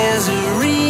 misery.